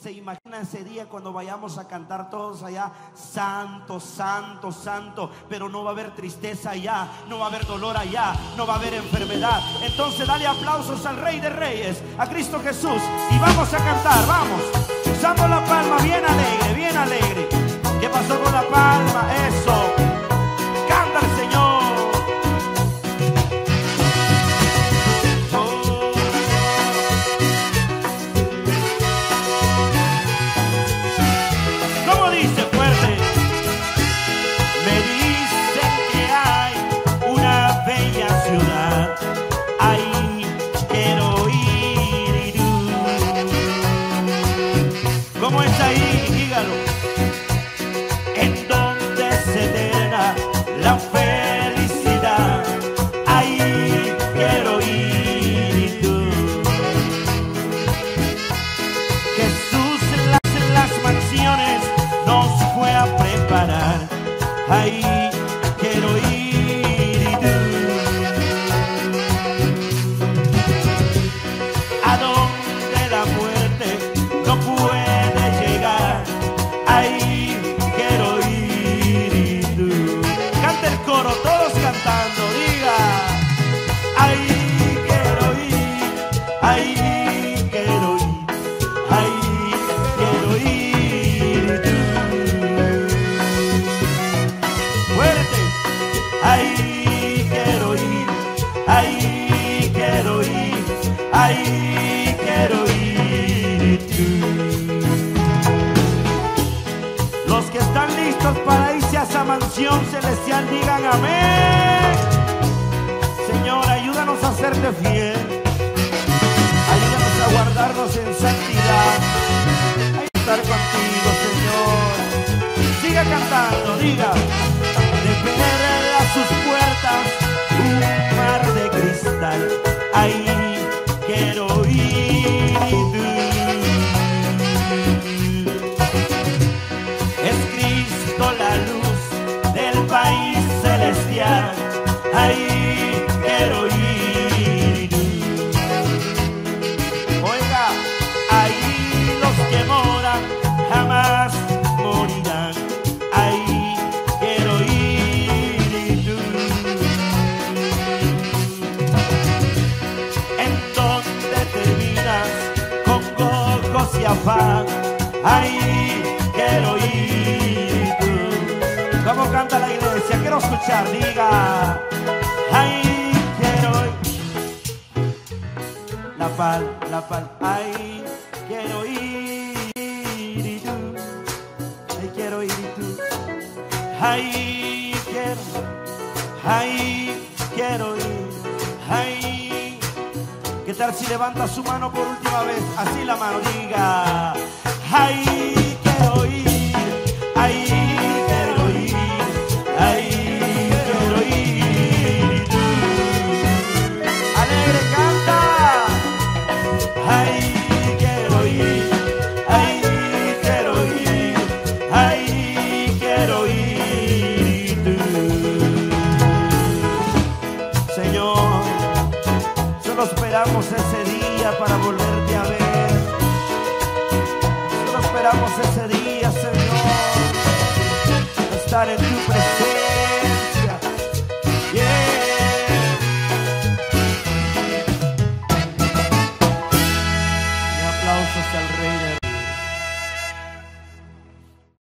Se imagina ese día cuando vayamos a cantar todos allá, santo, santo, santo, pero no va a haber tristeza allá, no va a haber dolor allá, no va a haber enfermedad. Entonces dale aplausos al Rey de Reyes, a Cristo Jesús, y vamos a cantar, vamos, usando la palma bien alegre, bien alegre. ¿Qué pasó con la palma? Eso. ¿Cómo es ahí? Dígalo. Ahí listos para irse a esa mansión celestial digan amén. Señor, ayúdanos a serte fiel. Ayúdanos a guardarnos en santidad. A estar contigo, Señor. Siga cantando, diga. De a sus puertas un mar de cristal. Ahí Ahí quiero ir. Oiga, ahí los que moran jamás morirán. Ahí quiero ir. tú. En donde terminas con ojos y afán. Ahí quiero ir. tú. ¿Cómo canta la iglesia? Quiero escuchar, diga. Pal, la pal, ahí quiero ir y tú. Ahí quiero ir y tú. Ahí quiero, ahí quiero ir. Ahí. ¿Qué tal si levanta su mano por última vez? Así la mano, diga. Ahí solo esperamos ese día para volverte a ver. Solo esperamos ese día, Señor, estar en tu presencia.